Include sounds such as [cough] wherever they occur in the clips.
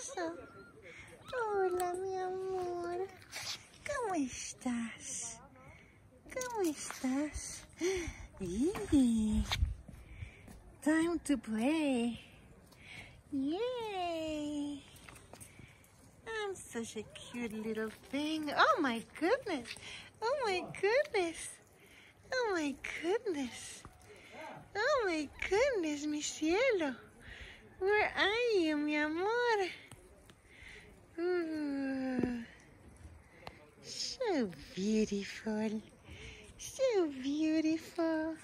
pasa? Hola, mi amor. ¿Cómo estás? ¿Cómo estás? Yee. Time to play. Yay. I'm such a cute little thing. Oh my goodness. Oh my goodness. Oh my goodness. Oh my goodness, mi cielo. Where are you, mi amor? So beautiful. So beautiful.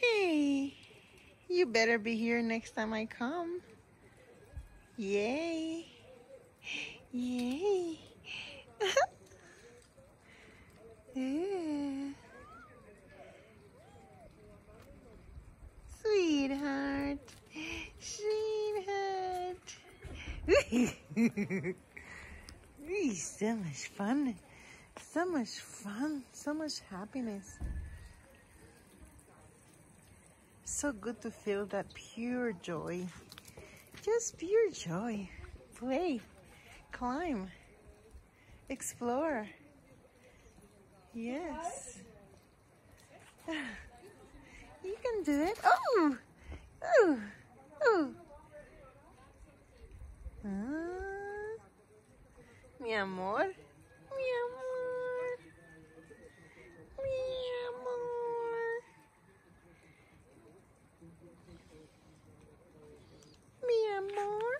Hey, you better be here next time I come. Yay. Yay. [laughs] Sweetheart. Sweetheart. [laughs] so much fun. So much fun. So much happiness. So good to feel that pure joy. Just pure joy. Play. Climb. Explore. Yes. [sighs] You can do it. Oh! Oh! Mi amor. Mi amor. Mi amor. Mi amor.